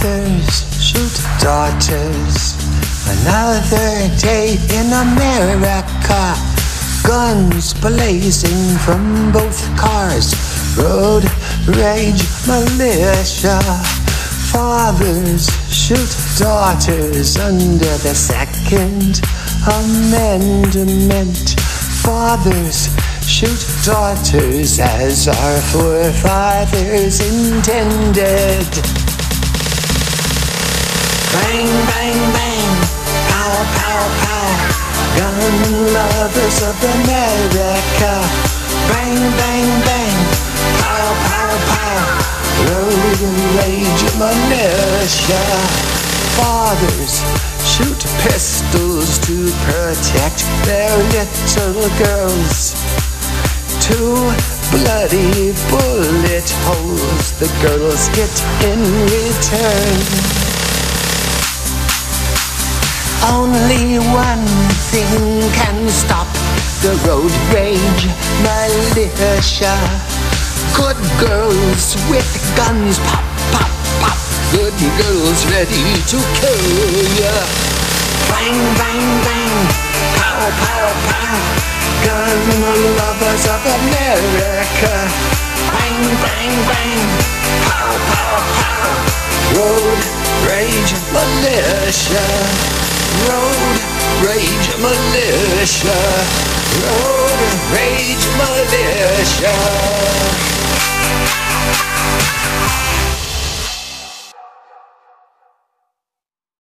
Fathers shoot daughters. Another day in America. Guns blazing from both cars. Road rage militia. Fathers shoot daughters under the Second Amendment. Fathers shoot daughters as our forefathers intended. Bang, bang, bang, pow, pow, pow. Gun lovers of America. Bang, bang, bang, pow, pow, pow. Road rage of militia. Fathers shoot pistols to protect their little girls. Two bloody bullet holes the girls get in return. Only one thing can stop the road rage militia. Good girls with guns, pop, pop, pop. Good girls ready to kill ya. Bang, bang, bang, pow, pow, pow. Gun lovers of America. Bang, bang, bang, pow, pow, pow. Road rage militia. Road rage militia. Road rage militia.